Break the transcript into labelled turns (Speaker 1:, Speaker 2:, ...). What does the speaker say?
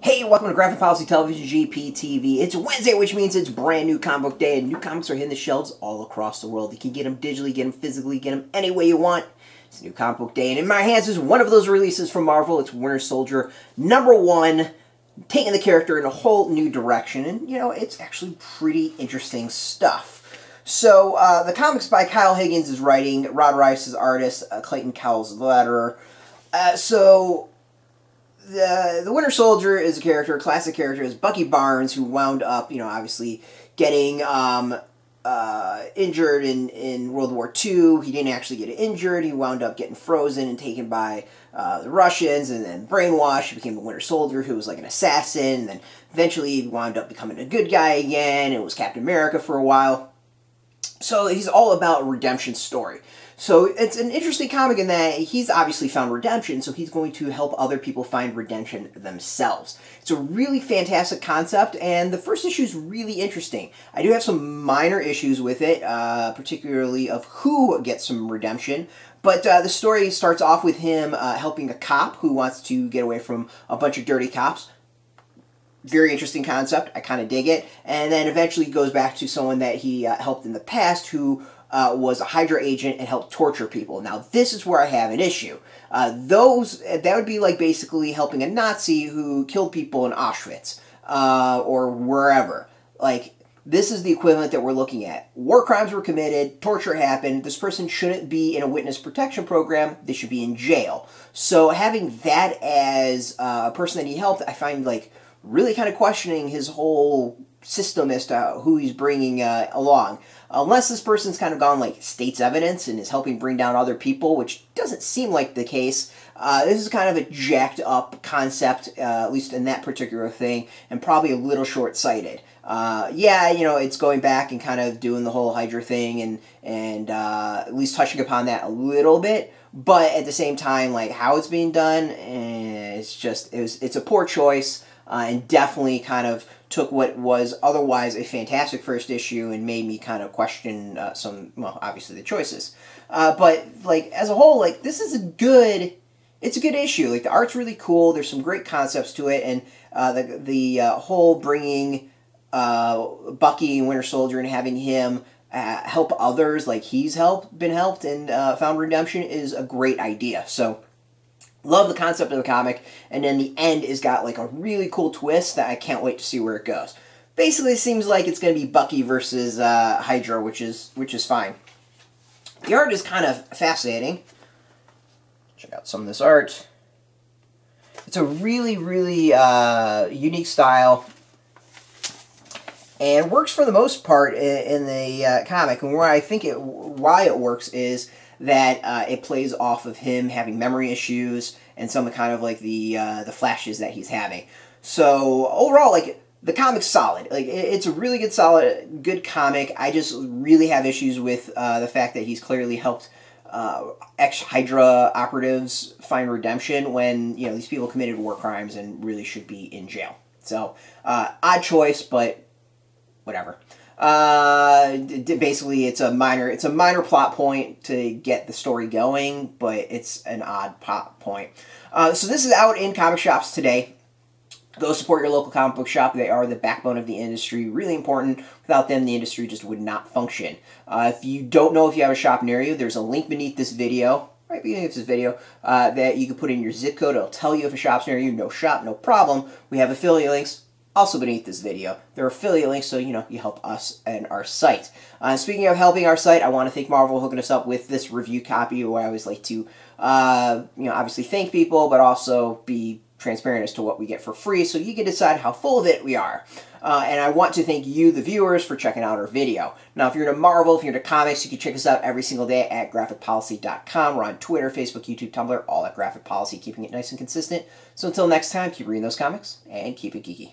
Speaker 1: Hey, welcome to Graphic Policy Television GPTV. It's Wednesday, which means it's brand new comic book day, and new comics are hitting the shelves all across the world. You can get them digitally, get them physically, get them any way you want. It's new comic book day, and in my hands is one of those releases from Marvel. It's Winter Soldier number one, taking the character in a whole new direction, and you know, it's actually pretty interesting stuff. So, uh, the comics by Kyle Higgins is writing, Rod Reis is artist, uh, Clayton Cowles is letterer. Uh, so, the the Winter Soldier is a character, a classic character, is Bucky Barnes, who wound up, you know, obviously getting um, uh, injured in, in World War II. He didn't actually get injured. He wound up getting frozen and taken by uh, the Russians and then brainwashed. He became a Winter Soldier, who was like an assassin. And then eventually he wound up becoming a good guy again. It was Captain America for a while. So he's all about redemption story. So it's an interesting comic in that he's obviously found redemption, so he's going to help other people find redemption themselves. It's a really fantastic concept, and the first issue is really interesting. I do have some minor issues with it, uh, particularly of who gets some redemption. But uh, the story starts off with him uh, helping a cop who wants to get away from a bunch of dirty cops very interesting concept. I kind of dig it. And then eventually goes back to someone that he uh, helped in the past who uh, was a Hydra agent and helped torture people. Now, this is where I have an issue. Uh, those that would be like basically helping a Nazi who killed people in Auschwitz uh, or wherever. Like this is the equivalent that we're looking at. War crimes were committed, torture happened. This person shouldn't be in a witness protection program. They should be in jail. So having that as uh, a person that he helped, I find like really kind of questioning his whole system as to who he's bringing uh, along. Unless this person's kind of gone like state's evidence and is helping bring down other people, which doesn't seem like the case. Uh, this is kind of a jacked up concept, uh, at least in that particular thing, and probably a little short sighted. Uh, yeah, you know, it's going back and kind of doing the whole Hydra thing and and uh, at least touching upon that a little bit. But at the same time, like how it's being done, eh, it's just it was, it's a poor choice uh, and definitely kind of took what was otherwise a fantastic first issue and made me kind of question uh, some, well, obviously the choices. Uh, but like as a whole, like this is a good, it's a good issue. Like the art's really cool. There's some great concepts to it, and uh, the the uh, whole bringing uh, Bucky Winter Soldier and having him. Help others like he's helped been helped and found redemption is a great idea so Love the concept of the comic, and then the end has got like a really cool twist that I can't wait to see where it goes. Basically, it seems like it's going to be Bucky versus uh, Hydra, which is which is fine. The art is kind of fascinating. Check out some of this art. It's a really, really uh, unique style, and works for the most part in, in the uh, comic. And where I think it, why it works is that uh, it plays off of him having memory issues and some of the kind of like the uh, the flashes that he's having. So overall, like the comic's solid. Like it's a really good, solid, good comic. I just really have issues with uh, the fact that he's clearly helped uh, ex Hydra operatives find redemption when you know these people committed war crimes and really should be in jail. So uh, odd choice, but whatever. Uh, basically, it's a minor it's a minor plot point to get the story going, but it's an odd plot point. Uh, so this is out in comic shops today. Go support your local comic book shop. They are the backbone of the industry. Really important. Without them, the industry just would not function. Uh, if you don't know if you have a shop near you, there's a link beneath this video right beginning of this video, uh, that you can put in your zip code. It'll tell you if a shop's near you. No shop, no problem. We have affiliate links also beneath this video. There are affiliate links, so you know you help us and our site. Uh, speaking of helping our site, I want to thank Marvel hooking us up with this review copy. Where I always like to, uh, you know, obviously thank people, but also be transparent as to what we get for free, so you can decide how full of it we are. Uh, and I want to thank you, the viewers, for checking out our video. Now, if you're into Marvel, if you're into comics, you can check us out every single day at graphicpolicy.com. We're on Twitter, Facebook, YouTube, Tumblr, all at Graphic Policy, keeping it nice and consistent. So until next time, keep reading those comics and keep it geeky.